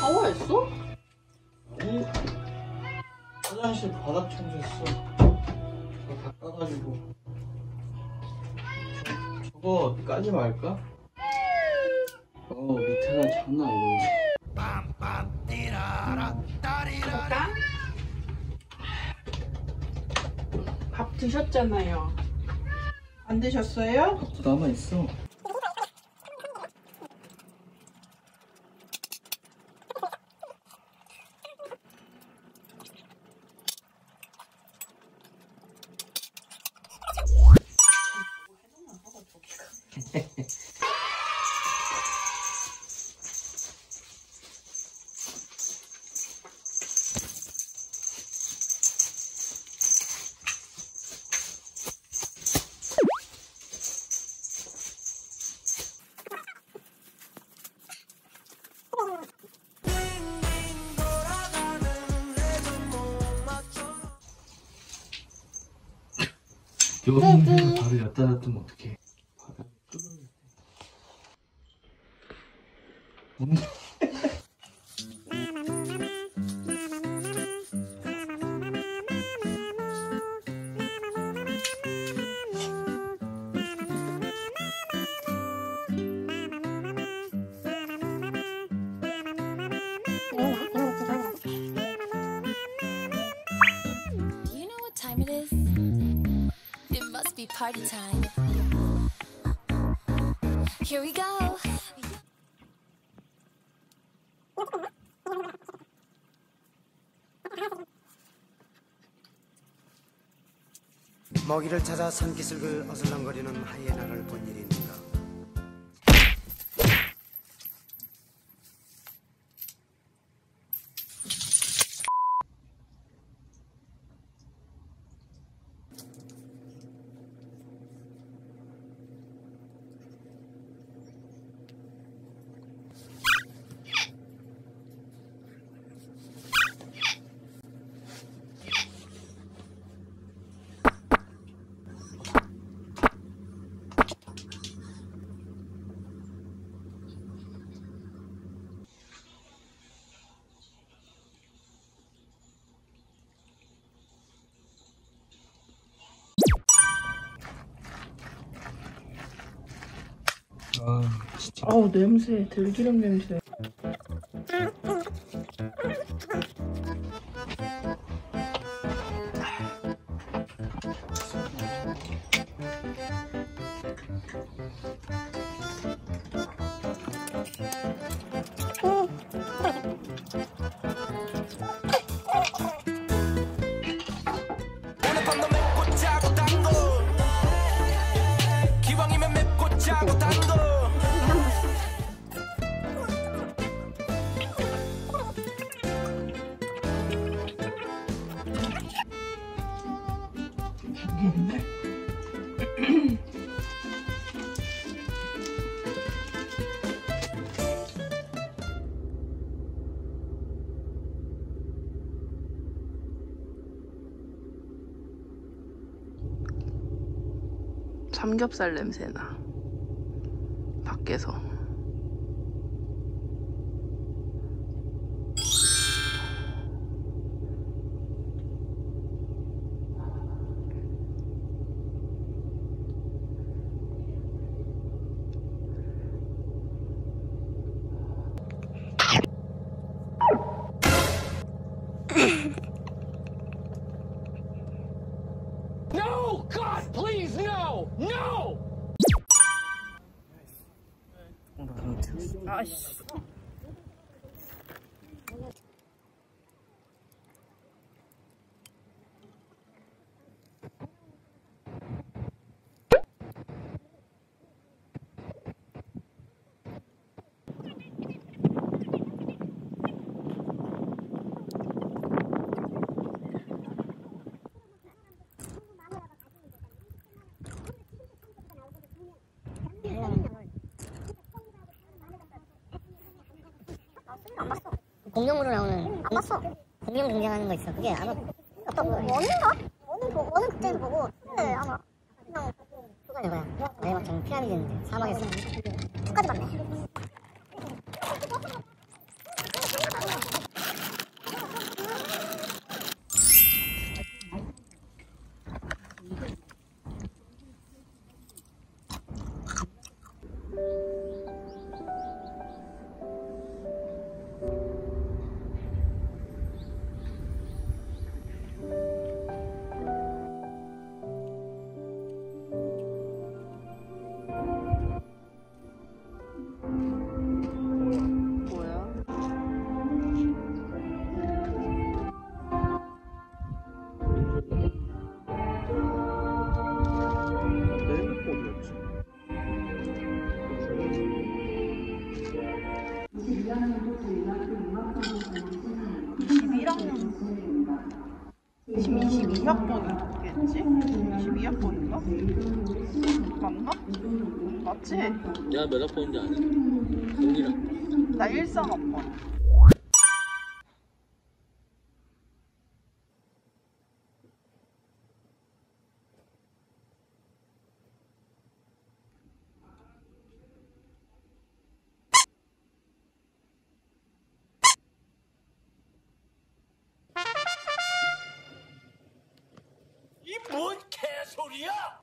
샤워했어? 아니 화장실 바닥 청소했어 저다 까가지고 저, 저거 까지 말까? 어 밑에가 장난 아니네 까? 밥 드셨잖아요 안 드셨어요? 밥도 남아있어 여기 바로 엿다 놨으면 어떡해 뭔데? You know what time it is? It must be party time. Here we go. 먹이를 찾아 산기슭을 어슬렁거리는 하이에나를 본 일이 있는가 아 진짜 어우 냄새 들기름 냄새. 삼겹살 냄새 나. 밖에서. 아씨. 공룡으로 나오는 안 봤어. 공룡 등장하는 거 있어. 그게 아마 어떤 뭐, 거 원인가? 원인 보, 원인 극장에서 보고 근데 아마. 그냥 그건 이거야. 마지막 장 피라미드인데. 사막에서. 끝까지 봤네. 21학년 지금 22학번이겠지? 22학번인가? 맞나? 맞지? 내가 몇 학번인지 아냐? 동기랑 나 13학번 뭔 개소리야?